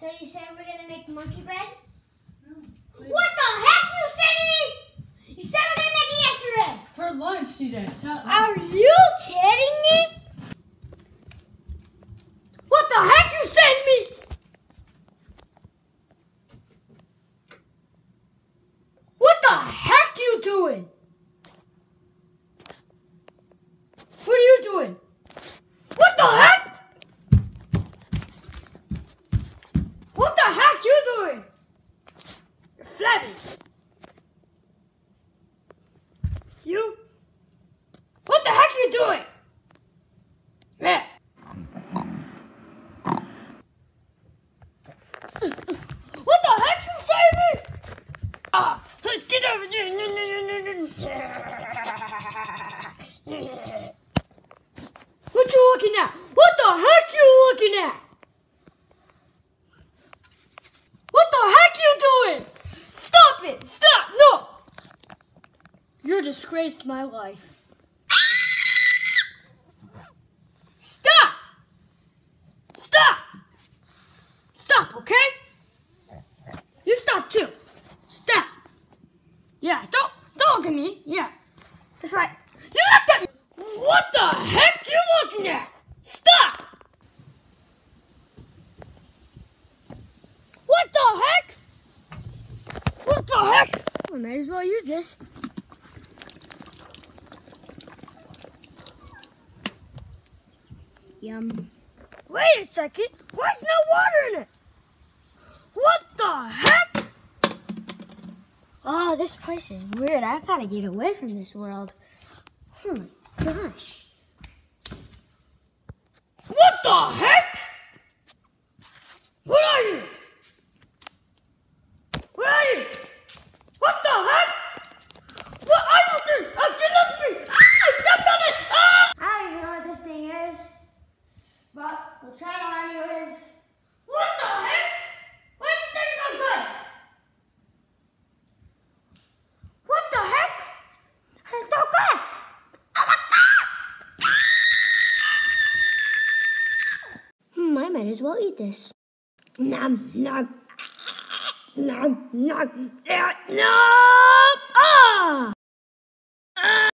So you said we're gonna make monkey bread? What the heck you said to me? You said we're gonna make it yesterday. For lunch today. Shut. Are you kidding me? What the heck you sent me? What the heck you doing? What are you doing? What the heck? What the heck you doing? You're flabbies. You? What the heck you doing? Yeah. What the heck you say me? Ah, get over here. What you looking at? What the heck you looking at? What the heck you doing? Stop it! Stop! No! You're a disgrace my life. Stop! Stop! Stop, okay? You stop too. Stop. Yeah, don't don't look at me. Yeah. That's right. You looked at me! What the heck you looking at? Stop! What the heck? What the heck? I might as well use this. Yum. Wait a second. Why's no water in it? What the heck? Oh, this place is weird. I gotta get away from this world. Oh my gosh. What the heck? What are you? What are you? What the heck? What are you doing? Oh, get off me! Ah, I stepped on it! Ah! I don't even know what this thing is, What the heck? So good? What the heck? It's so good! Oh my god! Hmm, I might as well eat this. Nom, nom. Nom, nom, nom, nom. Ah!